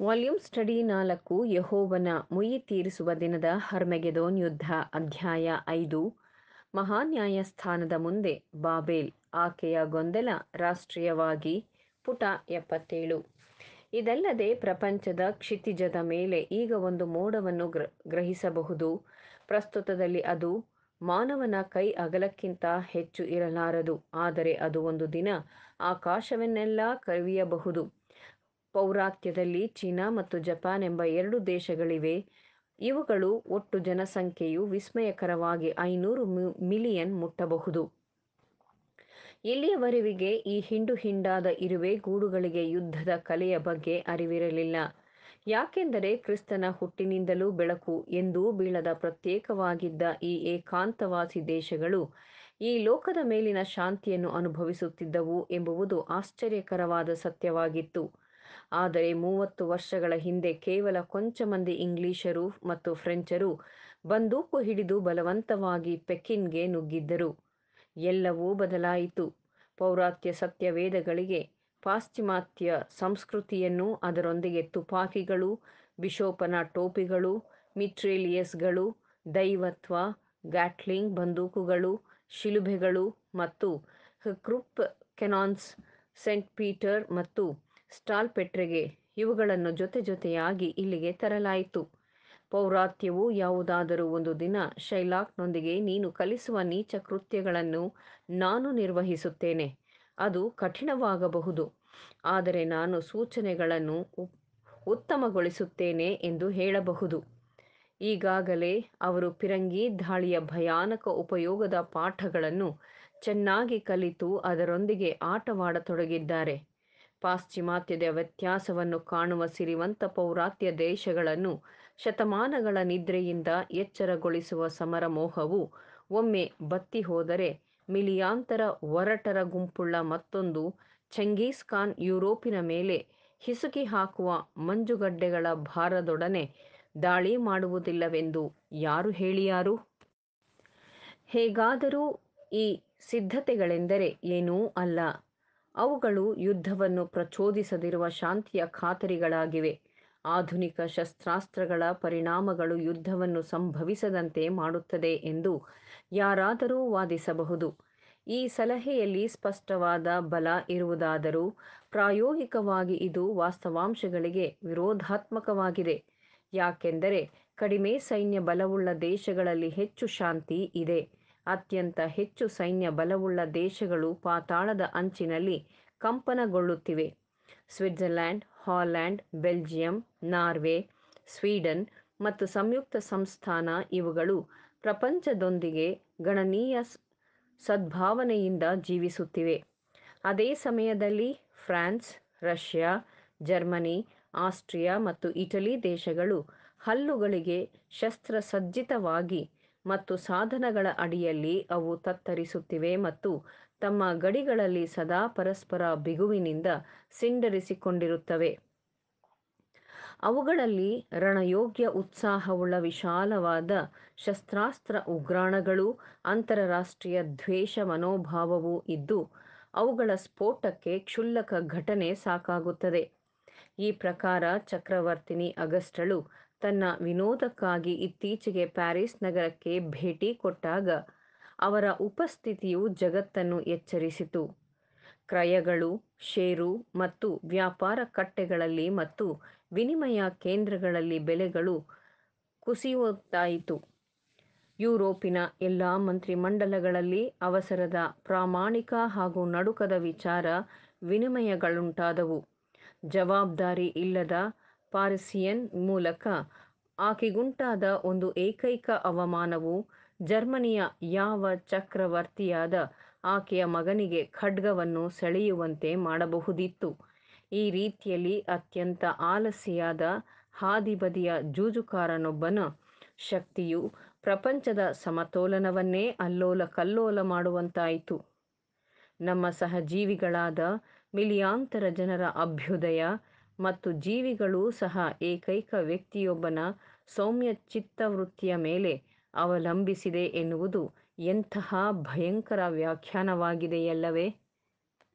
Volume study ನಾಲ್ಕು, ಯಹೋವನ ಮುಯಿ ತೀರಿಸುವ ದಿನದ ಹರ್ಮೆಗೆದೋನ್ ಯುದ್ಧ, ಅಧ್ಯಾಯ ಐದು. ಮಹಾನ್ಯಾಯಸ್ಥಾನದ ಮುಂದೆ ಬಾಬೇಲ್, ಆಕೆಯ ಗೊಂದಲ ರಾಷ್ಟ್ರೀಯವಾಗಿ ಪುಟ ಎಪ್ಪತ್ತೇಳು. ಇದಲ್ಲದೆ ಪ್ರಪಂಚದ ಕ್ಷಿತಿಜದ ಮೇಲೆ ಈಗ ಒಂದು ಮೋಡವನ್ನು ಗ್ರ, ಗ್ರಹಿಸಬಹುದು. ಪ್ರಸ್ತುತದಲ್ಲಿ ಅದು ಮಾನವನ ಕೈ ಅಗಲಕ್ಕಿಂತ ಹೆಚ್ಚು ಇರಲಾರದು, ಆದರೆ ಅದು ಒಂದು ದಿನ ಆಕಾಶವನ್ನೆಲ್ಲ ಕವಿಯಬಹುದು. ಪೌರಾತ್ಯದಲ್ಲಿ ಚೀನಾ ಮತ್ತು ಜಪಾನ್ ಎಂಬ ಎರಡು ದೇಶಗಳಿವೆ. ಇವುಗಳು ಒಟ್ಟು ಜನಸಂಖ್ಯೆಯು ವಿಸ್ಮಯಕರವಾಗಿ ಐನೂರು ಮಿಲಿಯನ್ ಮುಟ್ಟಬಹುದು. ಇಲ್ಲಿಯವರೆವಿಗೆ ಈ ಹಿಂಡು ಹಿಂಡಾದ ಇರುವೆ ಗೂಡುಗಳಿಗೆ ಯುದ್ಧದ ಕಲೆಯ ಬಗ್ಗೆ ಅರಿವಿರಲಿಲ್ಲ. ಯಾಕೆಂದರೆ ಕ್ರಿಸ್ತನ ಹುಟ್ಟಿನಿಂದಲೂ ಬೆಳಕು ಎಂದೂ ಬೀಳದ ಪ್ರತ್ಯೇಕವಾಗಿದ್ದ ಈ ಏಕಾಂತವಾಸಿ ದೇಶಗಳು ಈ ಲೋಕದ ಮೇಲಿನ ಶಾಂತಿಯನ್ನು ಅನುಭವಿಸುತ್ತಿದ್ದವು ಎಂಬುವುದು ಆಶ್ಚರ್ಯಕರವಾದ ಸತ್ಯವಾಗಿತ್ತು. ಆದರೆ ಮೂವತ್ತು ವರ್ಷಗಳ ಹಿಂದೆ ಕೇವಲ ಕೊಂಚ ಮಂದಿ ಇಂಗ್ಲಿಷರು ಮತ್ತು ಫ್ರೆಂಚರು ಬಂದೂಕು ಹಿಡಿದು ಬಲವಂತವಾಗಿ ಪೆಕಿನ್ಗೆ ನುಗ್ಗಿದ್ದರು. ಎಲ್ಲವೂ ಬದಲಾಯಿತು. ಪೌರಾತ್ಯ ಸತ್ಯವೇದಗಳಿಗೆ ಪಾಶ್ಚಿಮಾತ್ಯ ಸಂಸ್ಕೃತಿಯನ್ನು ಅದರೊಂದಿಗೆ ತುಪಾಕಿಗಳು, ಬಿಷೋಪನ ಟೋಪಿಗಳು, ಮಿಟ್ರೇಲಿಯಸ್ಗಳು, ದೈವತ್ವ, ಗ್ಯಾಟ್ಲಿಂಗ್ ಬಂದೂಕುಗಳು, ಶಿಲುಬೆಗಳು ಮತ್ತು ಕ್ರೂಪ್ ಕೆನಾನ್ಸ್, ಸೆಂಟ್ ಪೀಟರ್ ಮತ್ತು ಸ್ಟಾಲ್ಪೆಟ್ರೆಗೆ ಇವುಗಳನ್ನು ಜೊತೆ ಜೊತೆಯಾಗಿ ಇಲ್ಲಿಗೆ ತರಲಾಯಿತು. ಪೌರಾತ್ಯವು ಯಾವುದಾದರೂ ಒಂದು ದಿನ ಶೈಲಾಕ್ನೊಂದಿಗೆ ನೀನು ಕಲಿಸುವ ನೀಚ ಕೃತ್ಯಗಳನ್ನು ನಾನು ನಿರ್ವಹಿಸುತ್ತೇನೆ. ಅದು ಕಠಿಣವಾಗಬಹುದು. ಆದರೆ ನಾನು ಸೂಚನೆಗಳನ್ನು ಉತ್ತಮಗೊಳಿಸುತ್ತೇನೆ ಎಂದು ಹೇಳಬಹುದು. ಈಗಾಗಲೇ ಅವರು ಪಿರಂಗಿ ದಾಳಿಯ ಭಯಾನಕ ಉಪಯೋಗದ ಪಾಠಗಳನ್ನು ಚೆನ್ನಾಗಿ ಕಲಿತು ಅದರೊಂದಿಗೆ ಆಟವಾಡತೊಡಗಿದ್ದಾರೆ. ಪಾಶ್ಚಿಮಾತ್ಯದ ವ್ಯತ್ಯಾಸವನ್ನು ಕಾಣುವ ಸಿರಿವಂತ ಪೌರಾತ್ಯ ದೇಶಗಳನ್ನು ಶತಮಾನಗಳ ನಿದ್ರೆಯಿಂದ ಎಚ್ಚರಗೊಳಿಸುವ ಸಮರ ಮೋಹವು ಒಮ್ಮೆ ಬತ್ತಿ ಹೋದರೆ ಮಿಲಿಯಾಂತರ ಒರಟರ ಗುಂಪುಳ್ಳ ಮತ್ತೊಂದು ಚಂಗೀಸ್ ಖಾನ್ ಯುರೋಪಿನ ಮೇಲೆ ಹಿಸುಕಿ ಹಾಕುವ ಮಂಜುಗಡ್ಡೆಗಳ ಭಾರದೊಡನೆ ದಾಳಿ ಮಾಡುವುದಿಲ್ಲವೆಂದು ಯಾರು ಹೇಳಿಯಾರು? ಹೇಗಾದರೂ ಈ ಸಿದ್ಧತೆಗಳೆಂದರೆ ಏನೂ ಅಲ್ಲ. ಅವುಗಳು ಯುದ್ಧವನ್ನು ಪ್ರಚೋದಿಸದಿರುವ ಶಾಂತಿಯ ಖಾತರಿಗಳಾಗಿವೆ. ಆಧುನಿಕ ಶಸ್ತ್ರಾಸ್ತ್ರಗಳ ಪರಿಣಾಮಗಳು ಯುದ್ಧವನ್ನು ಸಂಭವಿಸದಂತೆ ಮಾಡುತ್ತದೆ ಎಂದು ಯಾರಾದರೂ ವಾದಿಸಬಹುದು. ಈ ಸಲಹೆಯಲ್ಲಿ ಸ್ಪಷ್ಟವಾದ ಬಲ ಇರುವುದಾದರೂ ಪ್ರಾಯೋಗಿಕವಾಗಿ ಇದು ವಾಸ್ತವಾಂಶಗಳಿಗೆ ವಿರೋಧಾತ್ಮಕವಾಗಿದೆ. ಯಾಕೆಂದರೆ ಕಡಿಮೆ ಸೈನ್ಯ ಬಲವುಳ್ಳ ದೇಶಗಳಲ್ಲಿ ಹೆಚ್ಚು ಶಾಂತಿ ಇದೆ. ಅತ್ಯಂತ ಹೆಚ್ಚು ಸೈನ್ಯ ಬಲವುಳ್ಳ ದೇಶಗಳು ಪಾತಾಳದ ಅಂಚಿನಲ್ಲಿ ಕಂಪನಗೊಳ್ಳುತ್ತಿವೆ. Switzerland, Holland, Belgium, Norway, Sweden ಮತ್ತು ಸಂಯುಕ್ತ ಸಂಸ್ಥಾನ ಇವುಗಳು ಪ್ರಪಂಚದೊಂದಿಗೆ ಗಣನೀಯ ಸದ್ಭಾವನೆಯಿಂದ ಜೀವಿಸುತ್ತಿವೆ. ಅದೇ ಸಮಯದಲ್ಲಿ ಫ್ರಾನ್ಸ್, ರಷ್ಯಾ, ಜರ್ಮನಿ, ಆಸ್ಟ್ರಿಯಾ ಮತ್ತು ಇಟಲಿ ದೇಶಗಳು ಹಲ್ಲುಗಳಿಗೆ ಶಸ್ತ್ರಸಜ್ಜಿತವಾಗಿ ಮತ್ತು ಸಾಧನಗಳ ಅಡಿಯಲ್ಲಿ ಅವು ತತ್ತರಿಸುತ್ತಿವೆ ಮತ್ತು ತಮ್ಮ ಗಡಿಗಳಲ್ಲಿ ಸದಾ ಪರಸ್ಪರ ಬಿಗುವಿನಿಂದ ಸಿಂಡರಿಸಿಕೊಂಡಿರುತ್ತವೆ. ಅವುಗಳಲ್ಲಿ ರಣಯೋಗ್ಯ ಉತ್ಸಾಹವುಳ್ಳ ವಿಶಾಲವಾದ ಶಸ್ತ್ರಾಸ್ತ್ರ ಉಗ್ರಾಣಗಳು ಅಂತರರಾಷ್ಟ್ರೀಯ ದ್ವೇಷ ಮನೋಭಾವವೂ ಇದ್ದು, ಅವುಗಳ ಸ್ಫೋಟಕ್ಕೆ ಕ್ಷುಲ್ಲಕ ಘಟನೆ ಸಾಕಾಗುತ್ತದೆ. ಈ ಪ್ರಕಾರ ಚಕ್ರವರ್ತಿನಿ ಅಗಸ್ಟಳು ತನ್ನ ವಿನೋದಕ್ಕಾಗಿ ಇತ್ತೀಚೆಗೆ ಪ್ಯಾರಿಸ್ ನಗರಕ್ಕೆ ಭೇಟಿ ಕೊಟ್ಟಾಗ ಅವರ ಉಪಸ್ಥಿತಿಯು ಜಗತ್ತನ್ನು ಎಚ್ಚರಿಸಿತು. ಕ್ರಯಗಳು, ಷೇರು ಮತ್ತು ವ್ಯಾಪಾರ ಕಟ್ಟೆಗಳಲ್ಲಿ ಮತ್ತು ವಿನಿಮಯ ಕೇಂದ್ರಗಳಲ್ಲಿ ಬೆಲೆಗಳು ಕುಸಿಯುವಂತಾಯಿತು. ಯುರೋಪಿನ ಎಲ್ಲ ಮಂತ್ರಿಮಂಡಲಗಳಲ್ಲಿ ಅವಸರದ ಪ್ರಾಮಾಣಿಕ ಹಾಗೂ ನಡುಕದ ವಿಚಾರ ವಿನಿಮಯಗಳುಂಟಾದವು. ಜವಾಬ್ದಾರಿ ಇಲ್ಲದ ಪಾರಿಸಿಯನ್ ಮೂಲಕ ಆಕೆಗುಂಟಾದ ಒಂದು ಏಕೈಕ ಅವಮಾನವು ಜರ್ಮನಿಯ ಯಾವ ಚಕ್ರವರ್ತಿಯಾದ ಆಕೆಯ ಮಗನಿಗೆ ಖಡ್ಗವನ್ನು ಸೆಳೆಯುವಂತೆ ಮಾಡಬಹುದಿತ್ತು. ಈ ರೀತಿಯಲ್ಲಿ ಅತ್ಯಂತ ಆಲಸಿಯಾದ ಹಾದಿಬದಿಯ ಜೂಜುಕಾರನೊಬ್ಬನ ಶಕ್ತಿಯು ಪ್ರಪಂಚದ ಸಮತೋಲನವನ್ನೇ ಅಲ್ಲೋಲ ಕಲ್ಲೋಲ ಮಾಡುವಂತಾಯಿತು. ನಮ್ಮ ಸಹಜೀವಿಗಳಾದ ಮಿಲಿಯಾಂತರ ಜನರ ಅಭ್ಯುದಯ ಮತ್ತು ಜೀವಿಗಳೂ ಸಹ ಏಕೈಕ ವ್ಯಕ್ತಿಯೊಬ್ಬನ ಸೌಮ್ಯ ಚಿತ್ತವೃತ್ತಿಯ ಮೇಲೆ ಅವಲಂಬಿಸಿದೆ ಎನ್ನುವುದು ಎಂತಹ ಭಯಂಕರ ವ್ಯಾಖ್ಯಾನವಾಗಿದೆಯಲ್ಲವೇ?